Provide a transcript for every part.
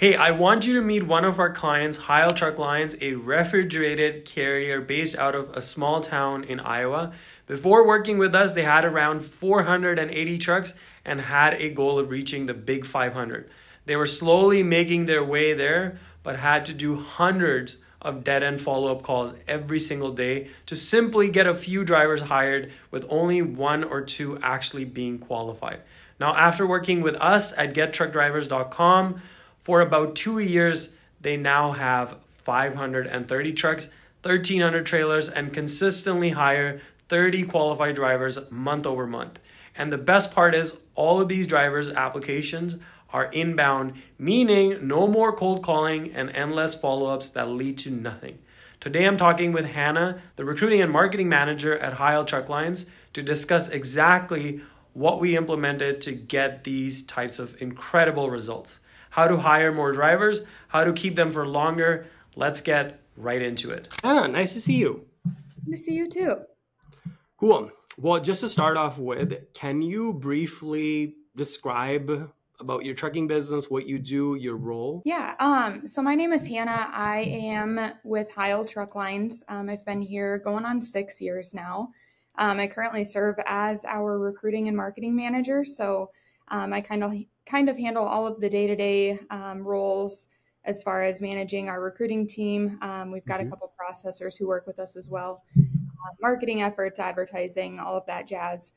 Hey, I want you to meet one of our clients, Heyl Truck Lines, a refrigerated carrier based out of a small town in Iowa. Before working with us, they had around 480 trucks and had a goal of reaching the big 500. They were slowly making their way there, but had to do hundreds of dead end follow up calls every single day to simply get a few drivers hired, with only one or two actually being qualified. Now, after working with us at gettruckdrivers.com for about two years, they now have 530 trucks, 1,300 trailers, and consistently hire 30 qualified drivers month over month. And the best part is, all of these drivers' applications are inbound, meaning no more cold calling and endless follow ups that lead to nothing. Today, I'm talking with Hannah, the recruiting and marketing manager at Heyl Truck Lines, to discuss exactly what we implemented to get these types of incredible results. How to hire more drivers, how to keep them for longer. Let's get right into it. Hannah, nice to see you. Good to see you too. Cool. Well, just to start off with, can you briefly describe about your trucking business, what you do, your role? Yeah. Um, so my name is Hannah. I am with Heyl Truck Lines. Um, I've been here going on six years now. Um, I currently serve as our recruiting and marketing manager. So um, I kind of kind of handle all of the day to day roles as far as managing our recruiting team. Um, we've got mm-hmm. a couple processors who work with us as well, uh, marketing efforts, advertising, all of that jazz.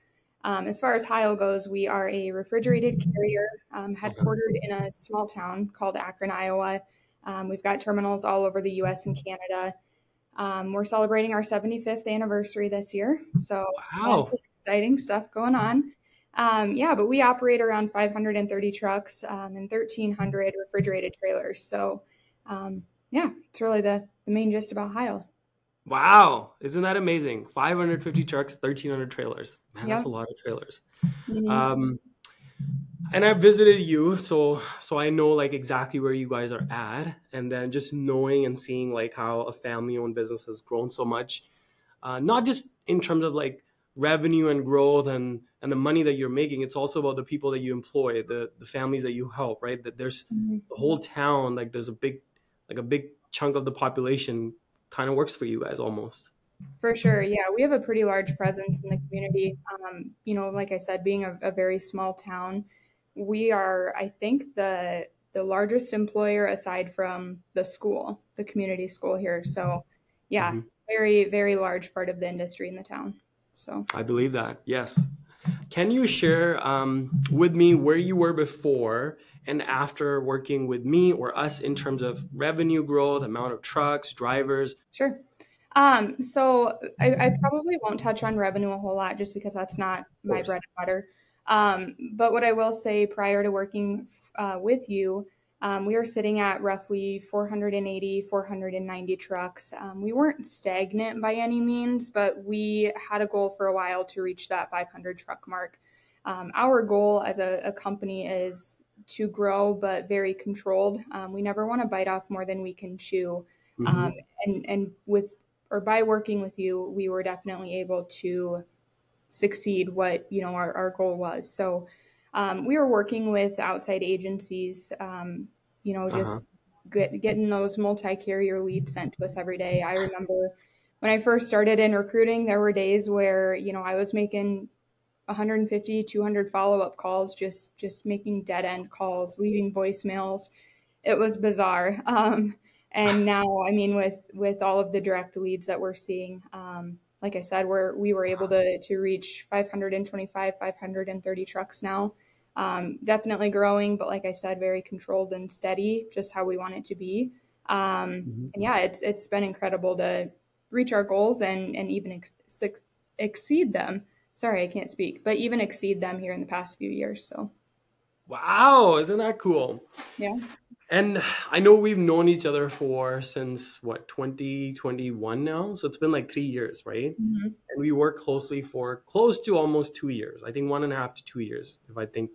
Um, as far as Heyl goes, we are a refrigerated carrier um, headquartered in a small town called Akron, Iowa. Um, we've got terminals all over the US and Canada. Um, we're celebrating our 75th anniversary this year. So wow. lots of exciting stuff going on. Um, yeah, but we operate around 530 trucks um, and 1,300 refrigerated trailers. So yeah, it's really the, the main gist about Heyl. Wow, isn't that amazing? 550 trucks, 1,300 trailers. Man, that's a lot of trailers. Mm-hmm. Um, and I visited you, so so I know like exactly where you guys are at, and then just knowing and seeing like how a family-owned business has grown so much, uh, not just in terms of like revenue and growth and and the money that you're making. It's also about the people that you employ, the the families that you help, right? That there's mm-hmm. the whole town, like there's a big like a big chunk of the population kind of works for you guys almost. For sure. Yeah. We have a pretty large presence in the community. Um, you know, like I said, being a, a, very small town, we are, I think, the the largest employer aside from the school, the community school here. So yeah, mm-hmm. very, very large part of the industry in the town. So I believe that. Yes. Can you share um, with me where you were before and after working with me or us in terms of revenue growth, amount of trucks, drivers? Sure. Um, so I, I, probably won't touch on revenue a whole lot just because that's not my bread and butter. Um, but what I will say prior to working uh, with you, um, we were sitting at roughly 480, 490 trucks. Um, we weren't stagnant by any means, but we had a goal for a while to reach that 500 truck mark. Um, our goal as a, a, company is to grow, but very controlled. Um, we never want to bite off more than we can chew. Mm-hmm. Um, and and with or by working with you, we were definitely able to succeed what you know our, our goal was. So um, we were working with outside agencies. Um, you know, just uh-huh. get, getting those multi-carrier leads sent to us every day. I remember when I first started in recruiting, there were days where you know I was making 150 200 follow-up calls just just making dead end calls leaving voicemails it was bizarre um, and now i mean with with all of the direct leads that we're seeing um, like i said we're we were able to to reach 525 530 trucks now um, definitely growing but like i said very controlled and steady just how we want it to be um, mm-hmm. and yeah it's it's been incredible to reach our goals and and even ex- exceed them sorry, I can't speak, but even exceed them here in the past few years. So, wow, isn't that cool? Yeah. And I know we've known each other for since what 2021 now, so it's been like three years, right? Mm-hmm. And we work closely for close to almost two years. I think one and a half to two years, if I think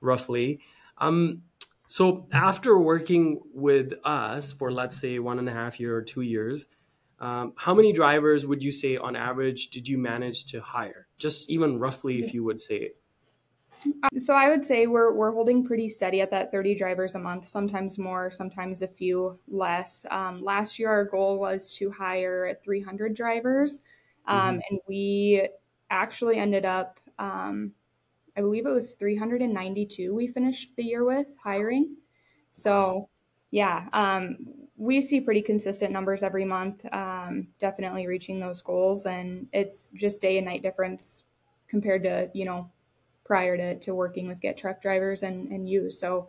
roughly. Um, so after working with us for let's say one and a half year or two years, um, how many drivers would you say on average did you manage to hire? Just even roughly, if you would say it. So I would say we're we're holding pretty steady at that 30 drivers a month, sometimes more, sometimes a few less. Um, last year, our goal was to hire 300 drivers, um, mm-hmm. and we actually ended up, um, I believe it was 392. We finished the year with hiring. So, yeah, um, we see pretty consistent numbers every month. Um, definitely reaching those goals, and it's just day and night difference compared to you know prior to, to working with Get Truck drivers and, and you. So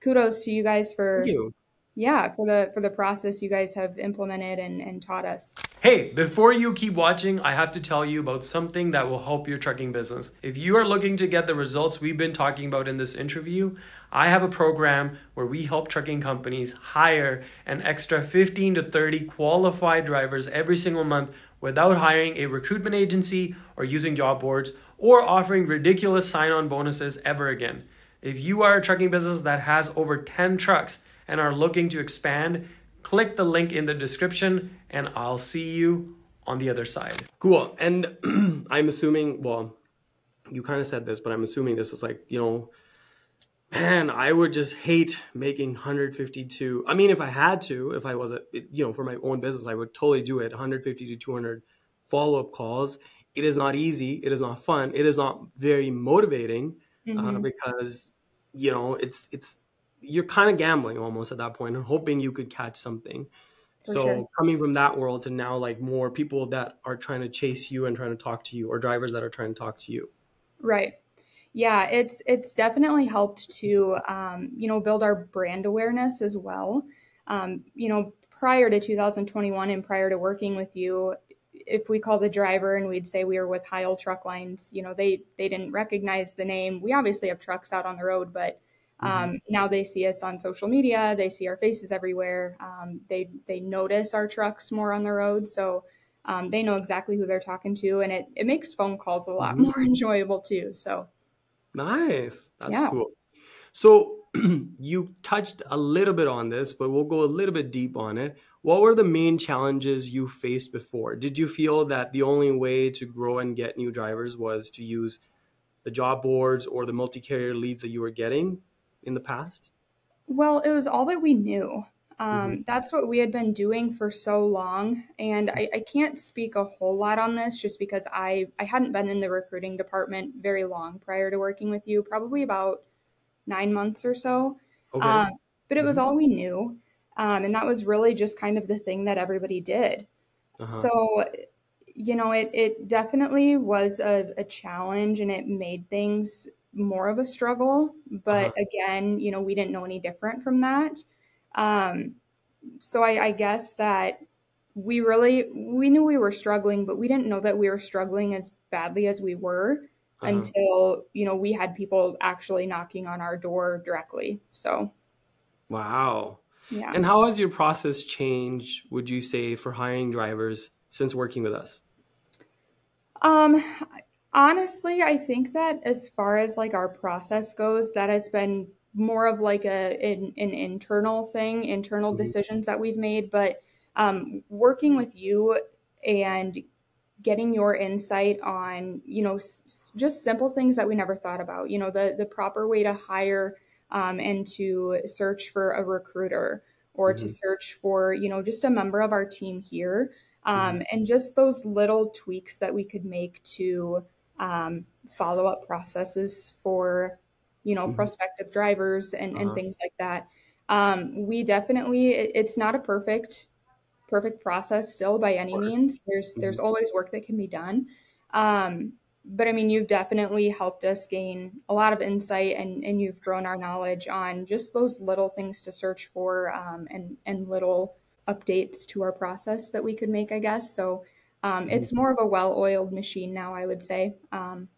kudos to you guys for you. yeah, for the for the process you guys have implemented and, and taught us. Hey, before you keep watching, I have to tell you about something that will help your trucking business. If you are looking to get the results we've been talking about in this interview, I have a program where we help trucking companies hire an extra 15 to 30 qualified drivers every single month without hiring a recruitment agency or using job boards or offering ridiculous sign on bonuses ever again. If you are a trucking business that has over 10 trucks and are looking to expand, click the link in the description and I'll see you on the other side. Cool. And I'm assuming, well, you kind of said this, but I'm assuming this is like, you know, man, I would just hate making 152. I mean, if I had to, if I was a, you know, for my own business, I would totally do it 150 to 200 follow up calls it is not easy it is not fun it is not very motivating uh, mm-hmm. uh, because you know it's it's you're kind of gambling almost at that point and hoping you could catch something For so sure. coming from that world to now like more people that are trying to chase you and trying to talk to you or drivers that are trying to talk to you right yeah it's it's definitely helped to um, you know build our brand awareness as well um, you know prior to 2021 and prior to working with you if we called the driver and we'd say we were with Heyl Truck Lines, you know, they they didn't recognize the name. We obviously have trucks out on the road, but um, mm-hmm. now they see us on social media. They see our faces everywhere. Um, they they notice our trucks more on the road, so um, they know exactly who they're talking to, and it it makes phone calls a lot mm-hmm. more enjoyable too. So nice, that's yeah. cool. So you touched a little bit on this, but we'll go a little bit deep on it. What were the main challenges you faced before? Did you feel that the only way to grow and get new drivers was to use the job boards or the multi carrier leads that you were getting in the past? Well, it was all that we knew. Um, mm-hmm. That's what we had been doing for so long. And I, I, can't speak a whole lot on this just because I, I hadn't been in the recruiting department very long prior to working with you, probably about nine months or so. Okay. Um, but it was mm-hmm. all we knew. Um, and that was really just kind of the thing that everybody did. Uh-huh. So, you know, it, it definitely was a, a, challenge and it made things more of a struggle. But uh-huh. again, you know, we didn't know any different from that. Um, so I, I guess that we really we knew we were struggling, but we didn't know that we were struggling as badly as we were uh-huh. until you know we had people actually knocking on our door directly. So, wow, yeah. And how has your process changed, would you say, for hiring drivers since working with us? Um, honestly, I think that as far as like our process goes, that has been more of like a an, an internal thing, internal mm-hmm. decisions that we've made. But um, working with you and getting your insight on, you know, s- just simple things that we never thought about. You know, the the proper way to hire um, and to search for a recruiter or mm-hmm. to search for, you know, just a member of our team here. Um, mm-hmm. And just those little tweaks that we could make to um, follow up processes for, you know, mm-hmm. prospective drivers and, and things like that. Um, we definitely, it, it's not a perfect perfect process still by any means. There's there's mm-hmm. always work that can be done. Um, but I mean, you've definitely helped us gain a lot of insight and, and you've grown our knowledge on just those little things to search for um, and, and little updates to our process that we could make, I guess. So um, it's mm-hmm. more of a well oiled machine now, I would say, um,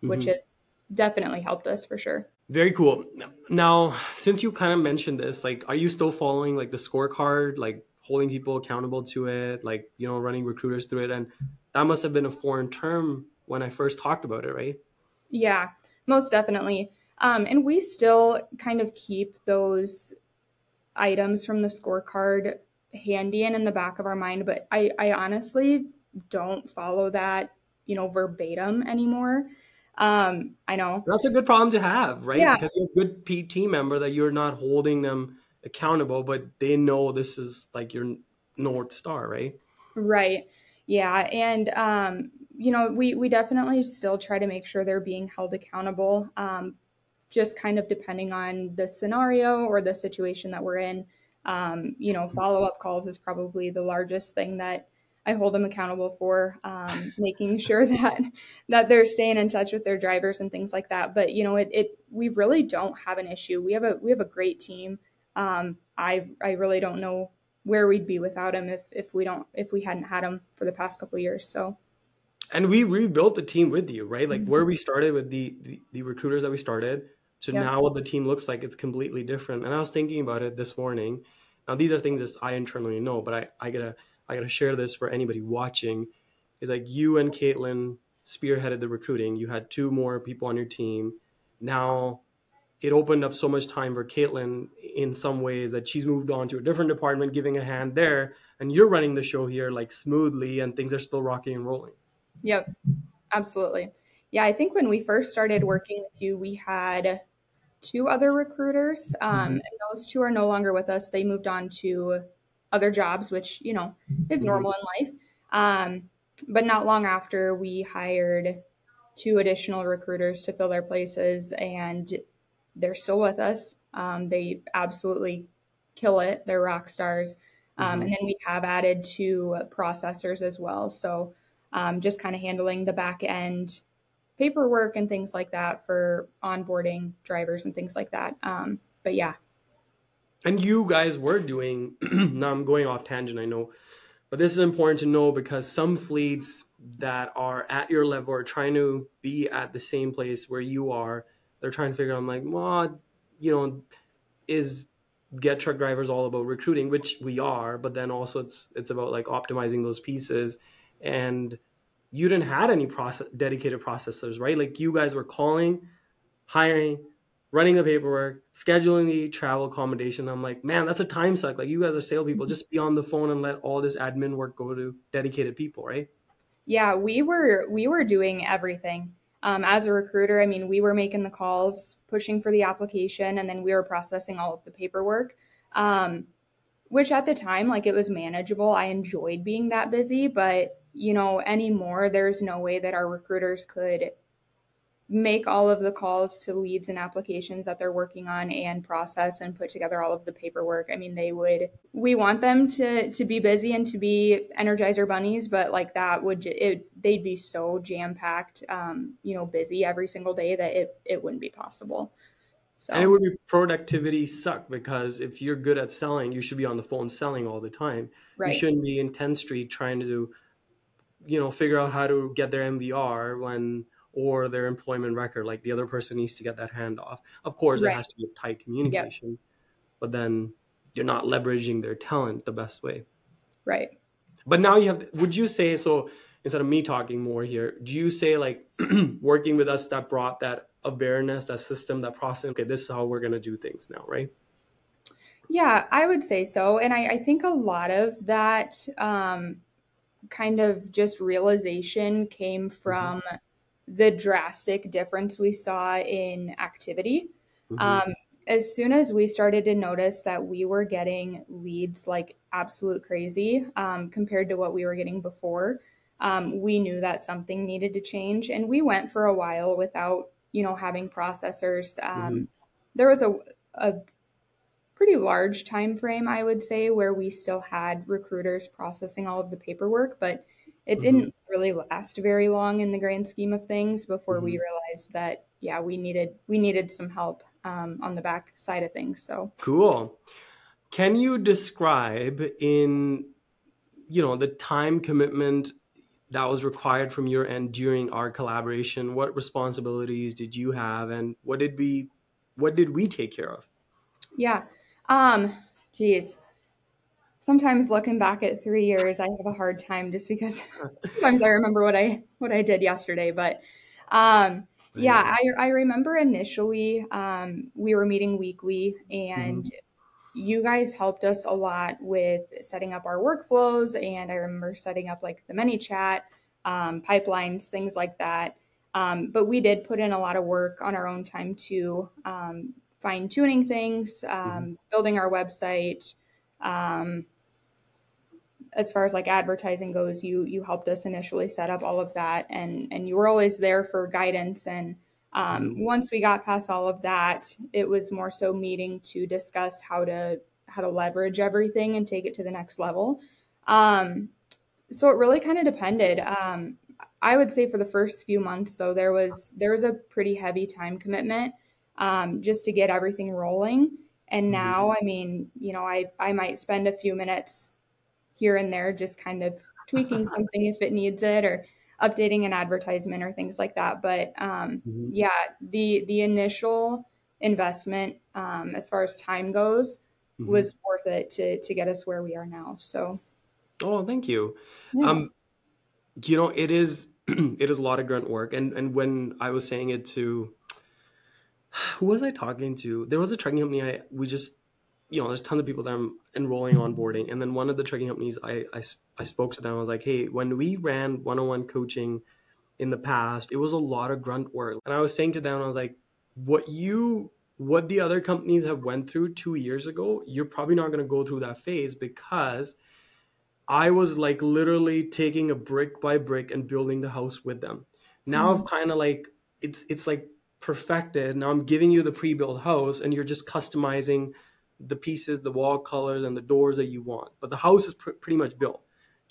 which mm-hmm. has definitely helped us for sure. Very cool. Now, since you kind of mentioned this, like, are you still following like the scorecard, like holding people accountable to it, like, you know, running recruiters through it? And that must have been a foreign term when I first talked about it, right? Yeah, most definitely. Um, and we still kind of keep those items from the scorecard handy and in the back of our mind, but I, I honestly don't follow that, you know, verbatim anymore. Um, I know. That's a good problem to have, right? Yeah. Because you're a good PT member that you're not holding them accountable, but they know this is like your North Star, right? Right. Yeah. And, um, you know, we, we definitely still try to make sure they're being held accountable, um, just kind of depending on the scenario or the situation that we're in. Um, you know, follow up calls is probably the largest thing that I hold them accountable for, um, making sure that that they're staying in touch with their drivers and things like that. But you know, it, it we really don't have an issue. We have a we have a great team. Um, I I really don't know where we'd be without him if if we don't if we hadn't had him for the past couple years. So. And we rebuilt the team with you, right? Like mm-hmm. where we started with the, the, the recruiters that we started So now what the team looks like, it's completely different. And I was thinking about it this morning. Now these are things that I internally know, but I I gotta I gotta share this for anybody watching. Is like you and Caitlin spearheaded the recruiting. You had two more people on your team. Now it opened up so much time for Caitlin in some ways that she's moved on to a different department, giving a hand there, and you're running the show here like smoothly, and things are still rocking and rolling. Yep, absolutely. Yeah, I think when we first started working with you, we had two other recruiters, um, mm-hmm. and those two are no longer with us. They moved on to other jobs, which you know is mm-hmm. normal in life. Um, but not long after, we hired two additional recruiters to fill their places, and they're still with us. Um, they absolutely kill it. They're rock stars. Um, mm-hmm. And then we have added two processors as well. So um, just kind of handling the back end paperwork and things like that for onboarding drivers and things like that. Um, but yeah. And you guys were doing, now I'm going off tangent, I know, but this is important to know because some fleets that are at your level are trying to be at the same place where you are they're trying to figure out, I'm like, well, you know, is get truck drivers all about recruiting, which we are, but then also it's it's about like optimizing those pieces. And you didn't had any process dedicated processors, right? Like you guys were calling, hiring, running the paperwork, scheduling the travel accommodation. I'm like, man, that's a time suck. Like you guys are sale people, just be on the phone and let all this admin work go to dedicated people, right? Yeah, we were we were doing everything um, as a recruiter, I mean, we were making the calls, pushing for the application, and then we were processing all of the paperwork. Um, which at the time, like it was manageable. I enjoyed being that busy, but you know, anymore, there's no way that our recruiters could make all of the calls to leads and applications that they're working on and process and put together all of the paperwork. I mean, they would we want them to to be busy and to be energizer bunnies, but like that would it they'd be so jam-packed um, you know, busy every single day that it it wouldn't be possible. So And it would be productivity suck because if you're good at selling, you should be on the phone selling all the time. Right. You shouldn't be in Tenstreet trying to you know, figure out how to get their MVR when or their employment record. Like the other person needs to get that hand off. Of course, right. there has to be a tight communication, yep. but then you're not leveraging their talent the best way. Right. But now you have, would you say, so instead of me talking more here, do you say like working with us that brought that awareness, that system, that process? Okay, this is how we're going to do things now, right? Yeah, I would say so. And I, I think a lot of that um, kind of just realization came from mm-hmm the drastic difference we saw in activity. Mm-hmm. Um, as soon as we started to notice that we were getting leads like absolute crazy um, compared to what we were getting before, um, we knew that something needed to change. And we went for a while without, you know, having processors. Um, mm-hmm. There was a, a pretty large time frame, I would say, where we still had recruiters processing all of the paperwork, but it mm-hmm. didn't really last very long in the grand scheme of things before mm-hmm. we realized that yeah we needed we needed some help um, on the back side of things so. Cool. Can you describe in you know the time commitment that was required from your end during our collaboration? What responsibilities did you have and what did we what did we take care of? Yeah. Um geez sometimes looking back at three years, I have a hard time just because sometimes I remember what I what I did yesterday. But um, yeah, I I remember initially um, we were meeting weekly and. Mm-hmm. You guys helped us a lot with setting up our workflows, and I remember setting up like the ManyChat, um, pipelines, things like that. Um, but we did put in a lot of work on our own time to um, fine tuning things, um, mm-hmm. building our website. Um, as far as like advertising goes, you you helped us initially set up all of that, and and you were always there for guidance. And um, mm-hmm. once we got past all of that, it was more so meeting to discuss how to how to leverage everything and take it to the next level. Um, so it really kind of depended. Um, I would say for the first few months, though, there was there was a pretty heavy time commitment um, just to get everything rolling. And mm-hmm. now, I mean, you know, I I might spend a few minutes here and there, just kind of tweaking something if it needs it, or updating an advertisement or things like that. But um, mm-hmm. yeah, the the initial investment um, as far as time goes mm-hmm. was worth it to to get us where we are now. So, oh, thank you. Yeah. Um, you know, it is it is a lot of grunt work, and and when I was saying it to who was I talking to? There was a trucking company. I we just you know, there's tons of people that I'm enrolling onboarding, and then one of the trucking companies I I, I spoke to them. I was like, hey, when we ran one-on-one coaching in the past, it was a lot of grunt work, and I was saying to them, I was like, what you what the other companies have went through two years ago, you're probably not going to go through that phase because I was like literally taking a brick by brick and building the house with them. Now mm-hmm. I've kind of like it's it's like perfected. Now I'm giving you the pre-built house and you're just customizing the pieces, the wall colors and the doors that you want. But the house is pr- pretty much built.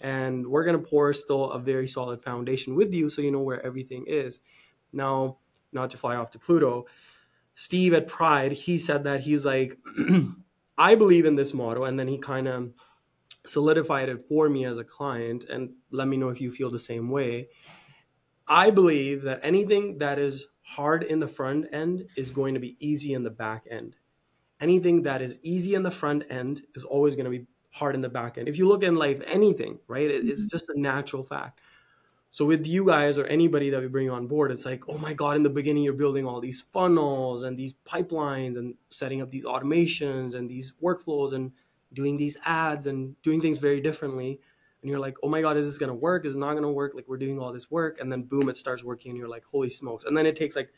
And we're going to pour still a very solid foundation with you so you know where everything is. Now, not to fly off to Pluto, Steve at Pride, he said that he was like, I believe in this model. And then he kind of solidified it for me as a client. And let me know if you feel the same way. I believe that anything that is hard in the front end is going to be easy in the back end. Anything that is easy in the front end is always going to be hard in the back end. If you look in life, anything, right? It's mm-hmm. just a natural fact. So with you guys or anybody that we bring on board, it's like, oh my God, in the beginning, you're building all these funnels and these pipelines and setting up these automations and these workflows and doing these ads and doing things very differently. And you're like, oh my God, is this going to work? Is it not going to work? Like we're doing all this work. And then boom, it starts working and you're like, holy smokes. And then it takes like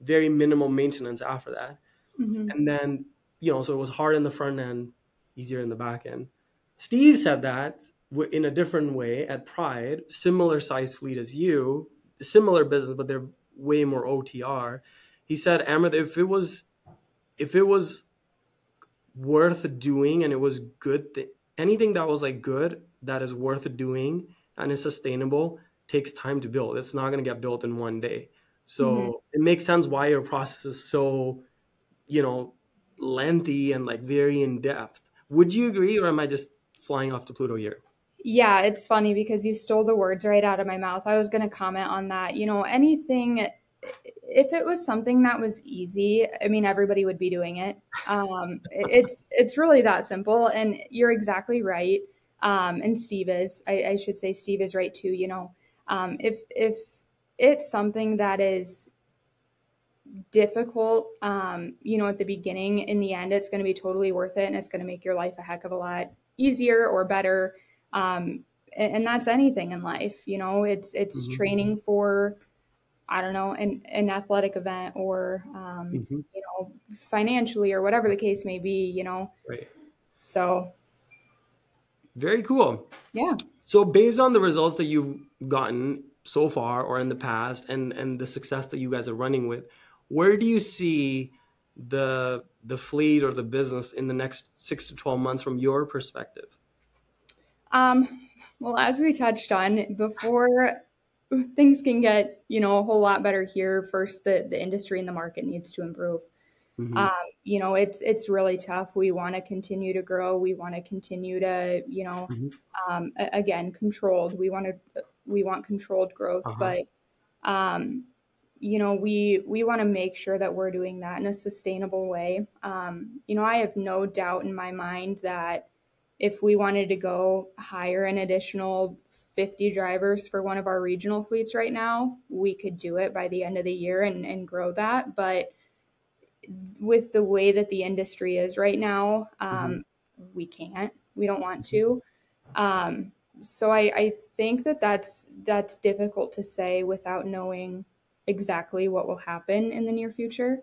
very minimal maintenance after that. Mm-hmm. And then, you know, so it was hard in the front end, easier in the back end. Steve said that in a different way at Pride, similar size fleet as you, similar business, but they're way more OTR. He said, Amrit, if it was, if it was worth doing and it was good, th- anything that was like good that is worth doing and is sustainable takes time to build. It's not going to get built in one day. So mm-hmm. it makes sense why your process is so, you know, lengthy and like very in depth. Would you agree, or am I just flying off to Pluto here? Yeah, it's funny because you stole the words right out of my mouth. I was going to comment on that. You know, anything, if it was something that was easy, I mean, everybody would be doing it. Um, it's it's really that simple, and you're exactly right. Um, and Steve is, I, I, should say, Steve is right too. You know, um, if if it's something that is difficult, um, you know, at the beginning, in the end, it's going to be totally worth it, and it's going to make your life a heck of a lot easier or better um, and, and, that's anything in life you know it's it's mm-hmm. training for i don't know an, an athletic event or um, mm-hmm. you know financially or whatever the case may be you know right so very cool yeah so based on the results that you've gotten so far or in the past and and the success that you guys are running with where do you see the the fleet or the business in the next six to 12 months from your perspective um, well, as we touched on before, things can get you know a whole lot better here. First, the the industry and the market needs to improve. Mm-hmm. Um, you know, it's it's really tough. We want to continue to grow. We want to continue to you know, mm-hmm. um, again, controlled. We want to we want controlled growth, uh-huh. but um, you know we we want to make sure that we're doing that in a sustainable way um, you know i have no doubt in my mind that if we wanted to go hire an additional 50 drivers for one of our regional fleets right now, we could do it by the end of the year and, and grow that. But with the way that the industry is right now, um, mm-hmm. we can't. We don't want to. Um, so I, I think that that's that's difficult to say without knowing exactly what will happen in the near future.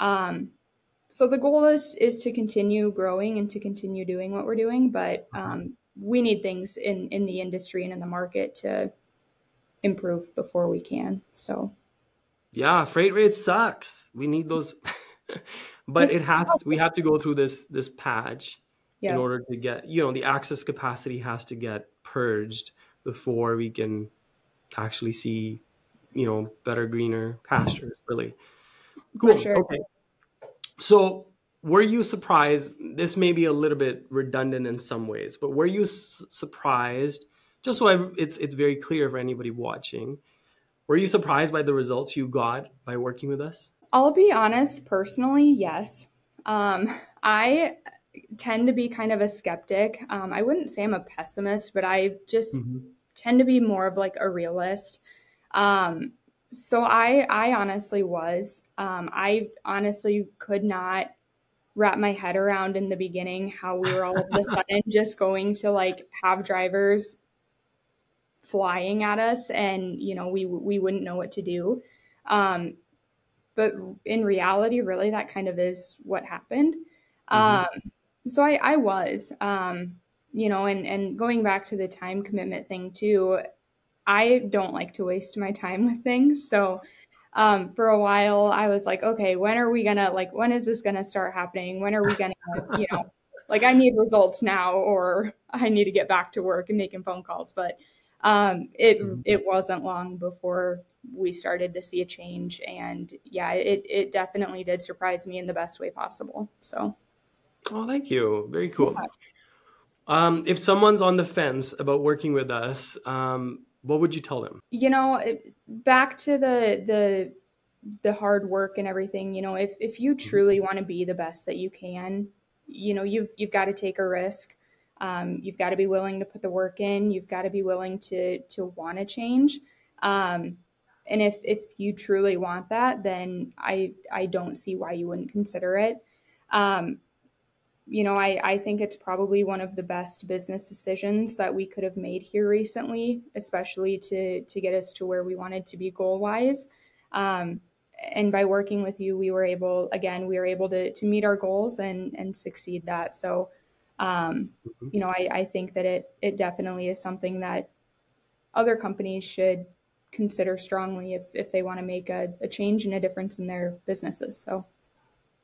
Um, so the goal is is to continue growing and to continue doing what we're doing, but um, we need things in in the industry and in the market to improve before we can. So yeah, freight rate sucks. We need those, but it's, it has. To, we have to go through this this patch yeah. in order to get you know the access capacity has to get purged before we can actually see you know better greener pastures. Really cool. Sure. Okay. So, were you surprised? This may be a little bit redundant in some ways, but were you su- surprised? Just so I, it's it's very clear for anybody watching, were you surprised by the results you got by working with us? I'll be honest, personally, yes. Um, I tend to be kind of a skeptic. Um, I wouldn't say I'm a pessimist, but I just mm-hmm. tend to be more of like a realist. Um, so I I honestly was. Um, I honestly could not wrap my head around in the beginning how we were all of a sudden just going to like have drivers flying at us and you know we we wouldn't know what to do um, but in reality really that kind of is what happened mm-hmm. um, so i i was um, you know and and going back to the time commitment thing too I don't like to waste my time with things. So um, for a while, I was like, okay, when are we gonna like? When is this gonna start happening? When are we gonna, you know, like I need results now, or I need to get back to work and making phone calls. But um, it mm-hmm. it wasn't long before we started to see a change, and yeah, it it definitely did surprise me in the best way possible. So, oh, thank you, very cool. Yeah. Um, if someone's on the fence about working with us, um, what would you tell them? You know, back to the the the hard work and everything, you know, if if you mm-hmm. truly want to be the best that you can, you know, you've you've got to take a risk. Um, you've got to be willing to put the work in. You've got to be willing to to want to change. Um, and if if you truly want that, then I I don't see why you wouldn't consider it. Um, you know, I, I think it's probably one of the best business decisions that we could have made here recently, especially to to get us to where we wanted to be goal wise. Um, and by working with you, we were able again we were able to to meet our goals and and succeed that. So, um, mm-hmm. you know, I, I think that it it definitely is something that other companies should consider strongly if if they want to make a, a change and a difference in their businesses. So.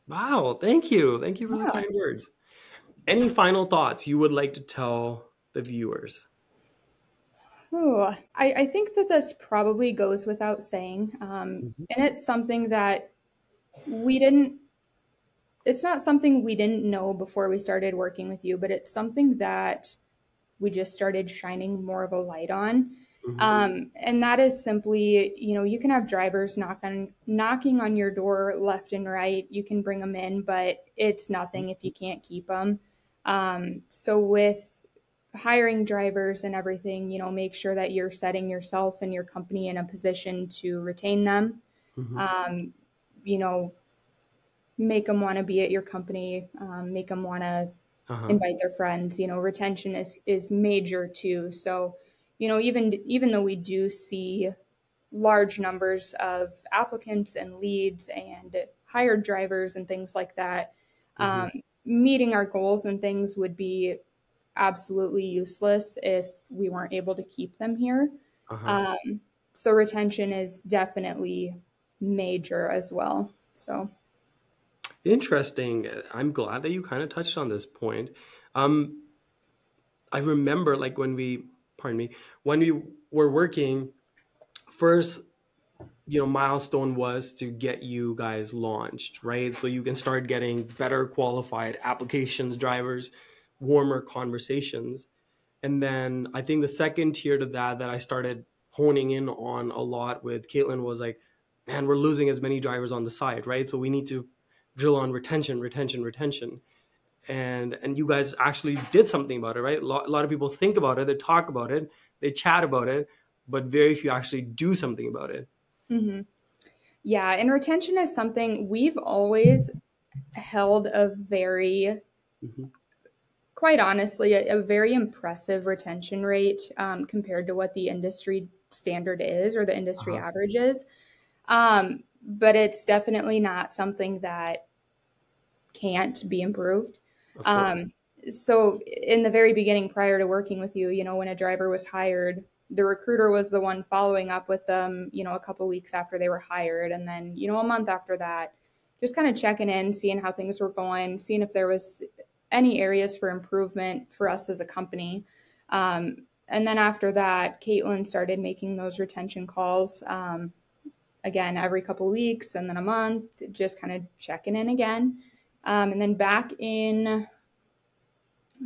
Wow, thank you. Thank you for yeah. the kind words. Any final thoughts you would like to tell the viewers? Oh, I, I think that this probably goes without saying. Um, mm-hmm. And it's something that we didn't, it's not something we didn't know before we started working with you, but it's something that we just started shining more of a light on. Mm-hmm. Um, and that is simply, you know, you can have drivers knock on, knocking on your door left and right. You can bring them in, but it's nothing if you can't keep them. Um, so with hiring drivers and everything, you know, make sure that you're setting yourself and your company in a position to retain them. Mm-hmm. Um, you know, make them want to be at your company, um, make them want to uh-huh. invite their friends. You know, retention is is major too. So you know, even even though we do see large numbers of applicants and leads and hired drivers and things like that, mm-hmm. um, meeting our goals and things would be absolutely useless if we weren't able to keep them here. Uh-huh. Um, so retention is definitely major as well. So interesting. I'm glad that you kind of touched on this point. Um, I remember like when we pardon me, when we were working, first, you know, milestone was to get you guys launched, right? So you can start getting better qualified applications, drivers, warmer conversations. And then I think the second tier to that that I started honing in on a lot with Caitlin was like, man, we're losing as many drivers on the side, right? So we need to drill on retention, retention, retention and and you guys actually did something about it right a lot, a lot, of people think about it they talk about it they chat about it but very few actually do something about it mm-hmm. yeah and retention is something we've always held a very mm-hmm. quite honestly a, a, very impressive retention rate um, compared to what the industry standard is or the industry uh-huh. average is Um, but it's definitely not something that can't be improved. Um, so in the very beginning, prior to working with you, you know, when a driver was hired, the recruiter was the one following up with them, you know, a couple weeks after they were hired, and then you know a month after that, just kind of checking in, seeing how things were going, seeing if there was any areas for improvement for us as a company. Um, and then after that, Caitlin started making those retention calls. Um, again, every couple weeks and then a month, just kind of checking in again. Um, and then back in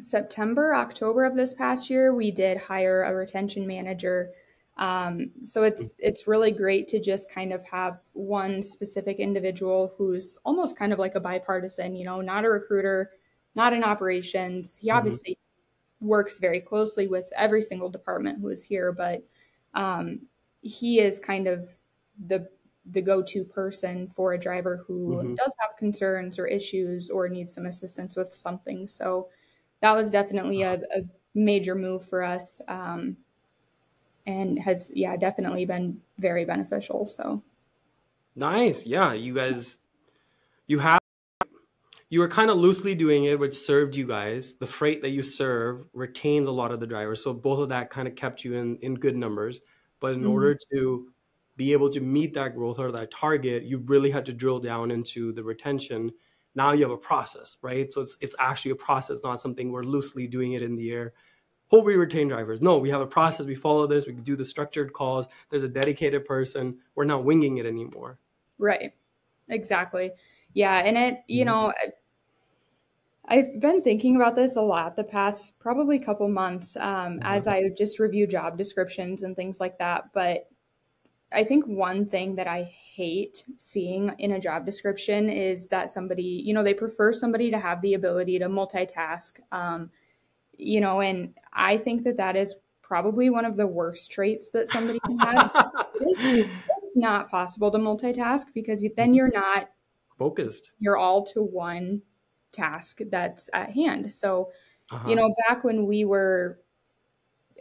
September, October of this past year, we did hire a retention manager. Um, so it's it's really great to just kind of have one specific individual who's almost kind of like a bipartisan, you know, not a recruiter, not in operations. He mm-hmm. obviously works very closely with every single department who is here, but um, he is kind of the the go-to person for a driver who mm-hmm. does have concerns or issues or needs some assistance with something. So that was definitely a, a major move for us, um, and has yeah definitely been very beneficial. So nice, yeah, you guys, you have you were kind of loosely doing it, which served you guys. The freight that you serve retains a lot of the drivers, so both of that kind of kept you in in good numbers. But in mm-hmm. order to be able to meet that growth or that target, you really had to drill down into the retention. Now you have a process, right? So it's it's actually a process, not something we're loosely doing it in the air. Hope we retain drivers. No, we have a process. We follow this. We do the structured calls. There's a dedicated person. We're not winging it anymore. Right. Exactly. Yeah, and it you mm-hmm. know I've been thinking about this a lot the past probably couple months um, mm-hmm. as I just review job descriptions and things like that. But I think one thing that I hate seeing in a job description is that somebody, you know, they prefer somebody to have the ability to multitask. Um, you know, and I think that that is probably one of the worst traits that somebody can have. it's not possible to multitask because then you're not focused. You're all to one task that's at hand. So, uh-huh. you know, back when we were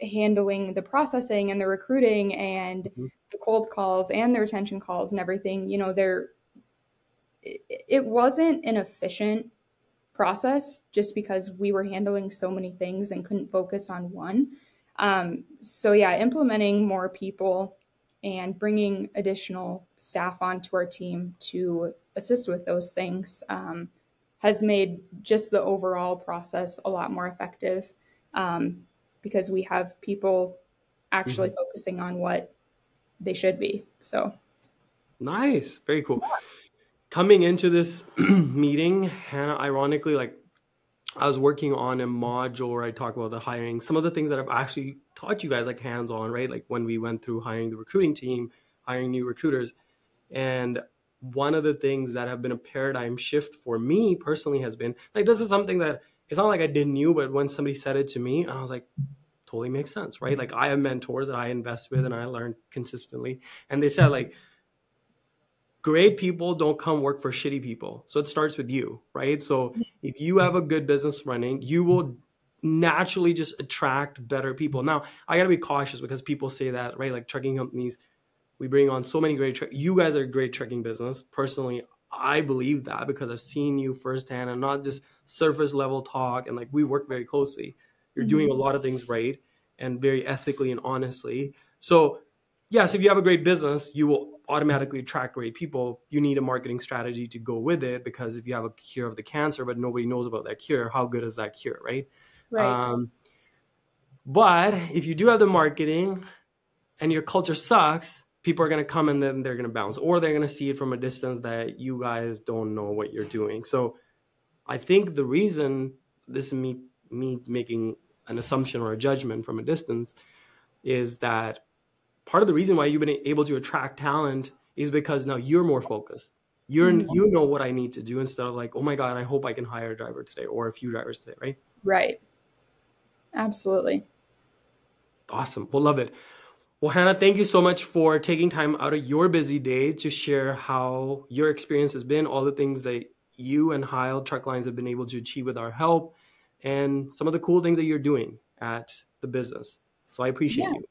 handling the processing and the recruiting and mm-hmm. the cold calls and the retention calls and everything, you know, there it wasn't an efficient process just because we were handling so many things and couldn't focus on one. Um, so yeah, implementing more people and bringing additional staff onto our team to assist with those things um, has made just the overall process a lot more effective um, because we have people actually mm-hmm. focusing on what they should be. So nice, very cool. Coming into this meeting, Hannah, ironically, like I was working on a module where I talk about the hiring, some of the things that I've actually taught you guys like hands on, right? Like when we went through hiring the recruiting team, hiring new recruiters. And one of the things that have been a paradigm shift for me personally has been like this is something that it's not like I didn't knew, but when somebody said it to me, and I was like, totally makes sense, right? Like I have mentors that I invest with and I learn consistently, and they said like great people don't come work for shitty people. So it starts with you, right? So if you have a good business running, you will naturally just attract better people. Now, I got to be cautious because people say that, right? Like trucking companies we bring on so many great. You guys are a great trucking business. Personally, I believe that because I've seen you firsthand and not just surface level talk. And like we work very closely. You're mm-hmm. doing a lot of things right and very ethically and honestly. So, yes, if you have a great business, you will automatically attract great people. You need a marketing strategy to go with it because if you have a cure of the cancer, but nobody knows about that cure, how good is that cure, right? Right. Um, but if you do have the marketing and your culture sucks, people are going to come and then they're going to bounce or they're going to see it from a distance that you guys don't know what you're doing so i think the reason this is me me making an assumption or a judgment from a distance is that part of the reason why you've been able to attract talent is because now you're more focused. You're mm-hmm. you know what i need to do instead of like oh my god i hope i can hire a driver today or a few drivers today right? Right. Absolutely. Awesome. We'll love it. Well, Hannah, thank you so much for taking time out of your busy day to share how your experience has been, all the things that you and Heyl Truck Lines have been able to achieve with our help, and some of the cool things that you're doing at the business. So I appreciate yeah. you.